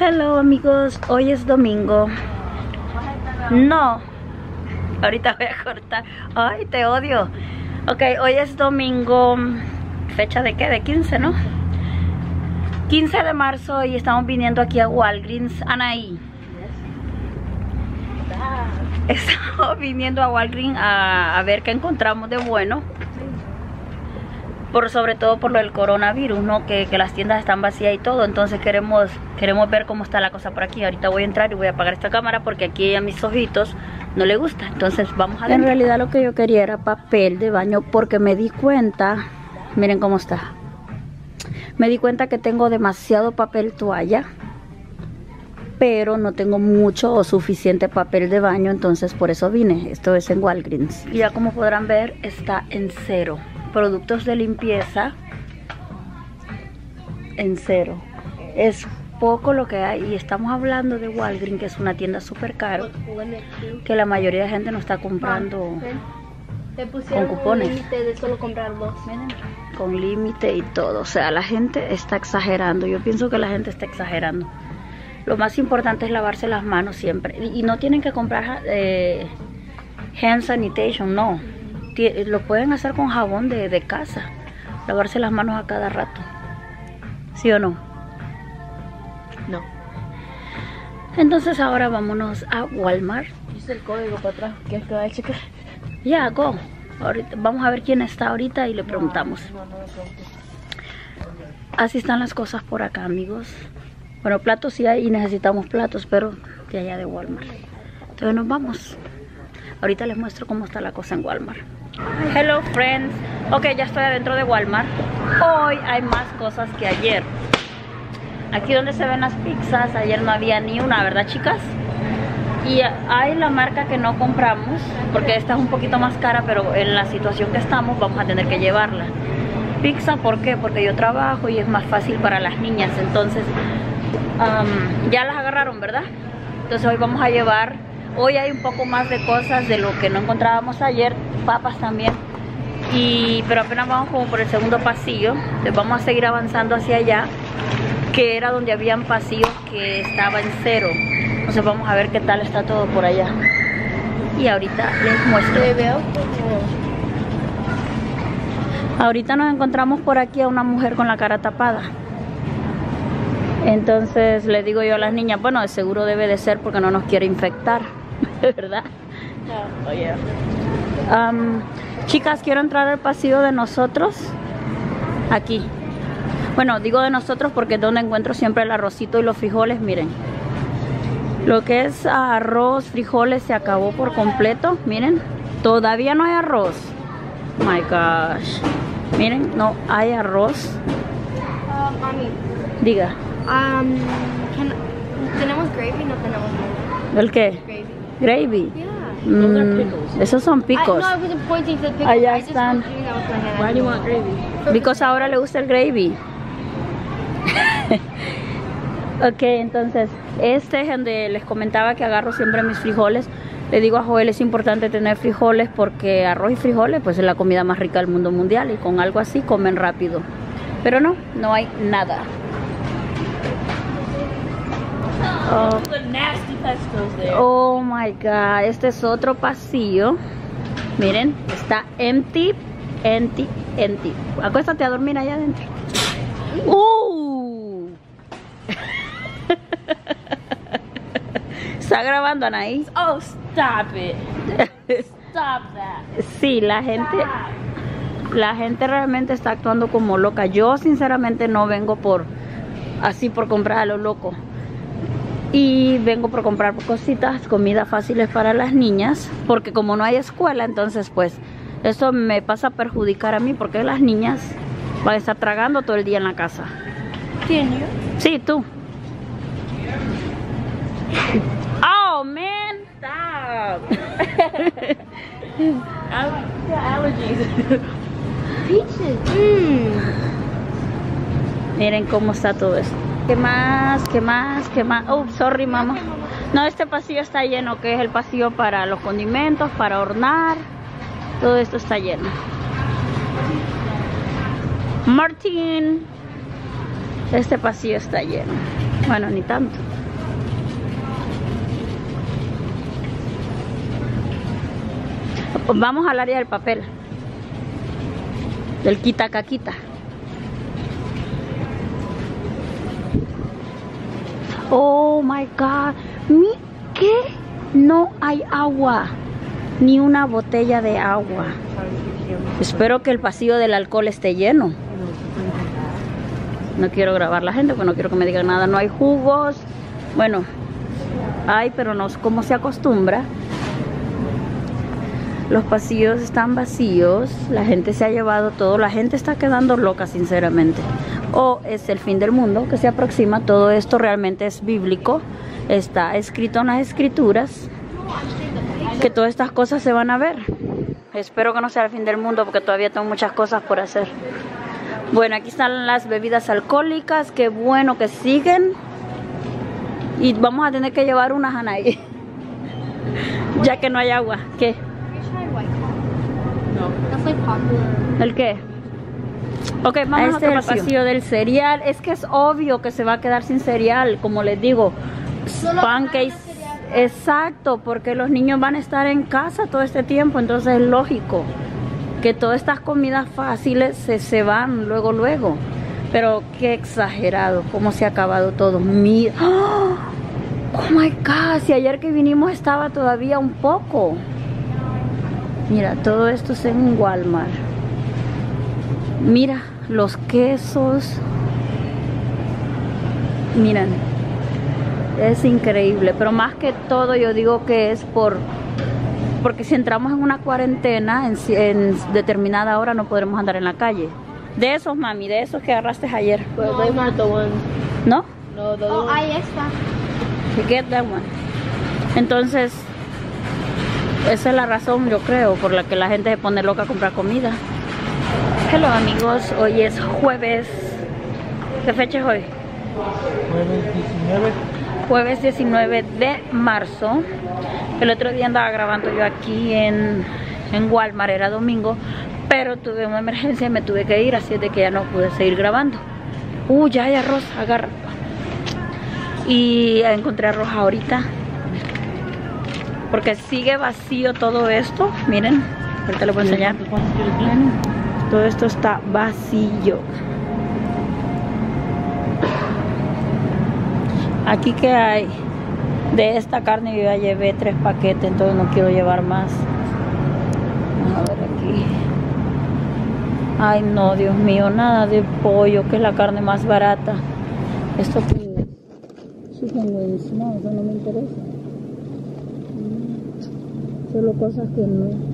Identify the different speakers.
Speaker 1: Hello amigos, hoy es domingo. No, ahorita voy a cortar. Ay, te odio. Ok, hoy es domingo. ¿Fecha de qué? De 15, ¿no? 15 de marzo y estamos viniendo aquí a Walgreens, Anaí. Estamos viniendo a Walgreens a, a ver qué encontramos de bueno por sobre todo por lo del coronavirus, ¿no? Que, que, las tiendas están vacías y todo, entonces queremos queremos ver cómo está la cosa por aquí. Ahorita voy a entrar y voy a apagar esta cámara porque aquí a mis ojitos no le gusta, entonces vamos a ver. En realidad lo que yo quería era papel de baño porque me di cuenta, miren cómo está. Me di cuenta que tengo demasiado papel toalla, pero no tengo mucho o suficiente papel de baño, entonces por eso vine. Esto es en Walgreens. Y ya como podrán ver, está en cero productos de limpieza en cero. Es poco lo que hay y estamos hablando de Walgreens, que es una tienda súper caro, que la mayoría de gente no está comprando con cupones.
Speaker 2: de solo comprar dos.
Speaker 1: Con límite y todo. O sea, la gente está exagerando. Yo pienso que la gente está exagerando. Lo más importante es lavarse las manos siempre. Y no tienen que comprar eh, hand sanitation, no lo pueden hacer con jabón de, de, casa. Lavarse las manos a cada rato. ¿Sí o no?
Speaker 2: No.
Speaker 1: Entonces ahora vámonos a Walmart.
Speaker 2: Dice el código para atrás. ¿Quieres que vaya a checar?
Speaker 1: Ya, go. Ahorita, vamos a ver quién está ahorita y le preguntamos. Así están las cosas por acá, amigos. Bueno, platos sí hay y necesitamos platos, pero de allá de Walmart. Entonces nos vamos. Ahorita les muestro cómo está la cosa en Walmart. Hello friends. Ok, ya estoy adentro de Walmart. Hoy hay más cosas que ayer. Aquí donde se ven las pizzas, ayer no había ni una, ¿verdad chicas? Y hay la marca que no compramos, porque esta es un poquito más cara, pero en la situación que estamos vamos a tener que llevarla. Pizza, ¿por qué? Porque yo trabajo y es más fácil para las niñas. Entonces, um, ya las agarraron, ¿verdad? Entonces hoy vamos a llevar Hoy hay un poco más de cosas de lo que no encontrábamos ayer, papas también. Y, pero apenas vamos como por el segundo pasillo, entonces vamos a seguir avanzando hacia allá, que era donde habían pasillos que estaba en cero. Entonces vamos a ver qué tal está todo por allá. Y ahorita les muestro.
Speaker 2: veo
Speaker 1: Ahorita nos encontramos por aquí a una mujer con la cara tapada. Entonces le digo yo a las niñas, bueno, de seguro debe de ser porque no nos quiere infectar. ¿verdad? Um, chicas, quiero entrar al pasillo de nosotros. Aquí. Bueno, digo de nosotros porque es donde encuentro siempre el arrocito y los frijoles, miren. Lo que es arroz, frijoles se acabó por completo, miren. Todavía no hay arroz. my gosh. Miren, no hay arroz.
Speaker 2: Uh,
Speaker 1: Diga.
Speaker 2: Um, ¿Tenemos gravy? No tenemos
Speaker 1: ¿El qué?
Speaker 2: Gravy. Yeah.
Speaker 1: Mm, esos son picos.
Speaker 2: I, no, I wasn't pointing to the pickles.
Speaker 1: Allá
Speaker 2: I just
Speaker 1: están.
Speaker 3: Why do you want gravy?
Speaker 1: Because ahora le gusta el gravy. ok, entonces, este es donde les comentaba que agarro siempre mis frijoles. Le digo a Joel, es importante tener frijoles porque arroz y frijoles pues es la comida más rica del mundo mundial y con algo así comen rápido. Pero no, no hay nada. Oh. Oh my god, este es otro pasillo. Miren, está empty, empty, empty. Acuéstate a dormir allá adentro. ¡Uh! Está grabando Anaís.
Speaker 3: Oh, stop it. Stop that.
Speaker 1: Sí, la gente, la gente realmente está actuando como loca. Yo sinceramente no vengo por así por comprar a lo loco. Y vengo por comprar cositas, comidas fáciles para las niñas, porque como no hay escuela, entonces pues eso me pasa a perjudicar a mí, porque las niñas van a estar tragando todo el día en la casa.
Speaker 2: ¿Quién yo?
Speaker 1: Sí, tú. Oh, man.
Speaker 3: Stop. Aller- allergies.
Speaker 2: Peaches. Mmm.
Speaker 1: Miren cómo está todo esto. ¿Qué más? ¿Qué más? ¿Qué más? Oh, sorry, mamá. No, este pasillo está lleno, que es el pasillo para los condimentos, para hornar. Todo esto está lleno. Martín. Este pasillo está lleno. Bueno, ni tanto. Vamos al área del papel. Del quita caquita. Oh my god. Mi ¿Qué? No hay agua. Ni una botella de agua. Espero que el pasillo del alcohol esté lleno. No quiero grabar la gente, porque no quiero que me digan nada. No hay jugos. Bueno, hay, pero no es como se acostumbra. Los pasillos están vacíos. La gente se ha llevado todo. La gente está quedando loca, sinceramente. O es el fin del mundo que se aproxima. Todo esto realmente es bíblico. Está escrito en las escrituras que todas estas cosas se van a ver. Espero que no sea el fin del mundo porque todavía tengo muchas cosas por hacer. Bueno, aquí están las bebidas alcohólicas. Qué bueno que siguen. Y vamos a tener que llevar unas Anaí. ya que no hay agua. ¿Qué? ¿El qué? Ok, vamos
Speaker 3: Este
Speaker 1: a
Speaker 3: es
Speaker 1: el
Speaker 3: el
Speaker 1: pasillo del cereal. Es que es obvio que se va a quedar sin cereal, como les digo. Pancakes. Exacto, porque los niños van a estar en casa todo este tiempo, entonces es lógico que todas estas comidas fáciles se, se van luego, luego. Pero qué exagerado, cómo se ha acabado todo. Mira. ¡Oh! oh my god, si ayer que vinimos estaba todavía un poco. Mira, todo esto es en Walmart. Mira, los quesos. Miren, es increíble. Pero más que todo yo digo que es por... Porque si entramos en una cuarentena, en, en determinada hora no podremos andar en la calle. De esos, mami, de esos que agarraste ayer.
Speaker 3: Aren't the ones.
Speaker 1: ¿No?
Speaker 3: No, the
Speaker 2: Oh, ahí está.
Speaker 1: You get that one. Entonces, esa es la razón, yo creo, por la que la gente se pone loca a comprar comida. Hello amigos, hoy es jueves. ¿Qué fecha es hoy? Jueves 19 de marzo. El otro día andaba grabando yo aquí en, en Walmart, era domingo, pero tuve una emergencia y me tuve que ir, así es de que ya no pude seguir grabando. Uh, ya hay arroz, agarra. Y encontré arroz ahorita. Porque sigue vacío todo esto. Miren, ahorita les voy a enseñar. Todo esto está vacío. Aquí que hay de esta carne yo ya llevé tres paquetes, entonces no quiero llevar más. A ver aquí. Ay no, Dios mío, nada de pollo, que es la carne más barata. Esto que chicken no, eso no me interesa. Mm, Solo cosas que no.